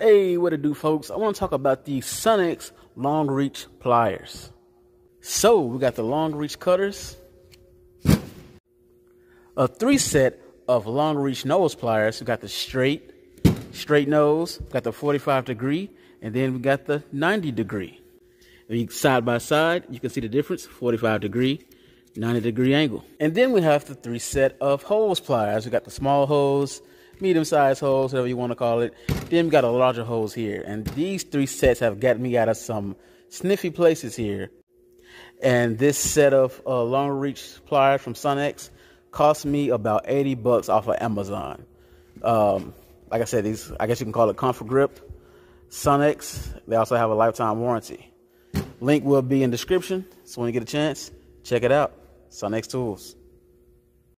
Hey, what it do, folks? I want to talk about the Sunex long reach pliers. So, we got the long reach cutters, a three set of long reach nose pliers. We got the straight, straight nose, we got the 45 degree, and then we got the 90 degree. And side by side, you can see the difference 45 degree, 90 degree angle. And then we have the three set of hose pliers. We got the small hose, medium sized holes, whatever you want to call it. Then we got a larger hose here. And these three sets have got me out of some sniffy places here. And this set of uh, long reach pliers from Sunex cost me about 80 bucks off of Amazon. Um, like I said, these I guess you can call it Comfort Grip. Sunex, they also have a lifetime warranty. Link will be in description, so when you get a chance, check it out. Sunex Tools.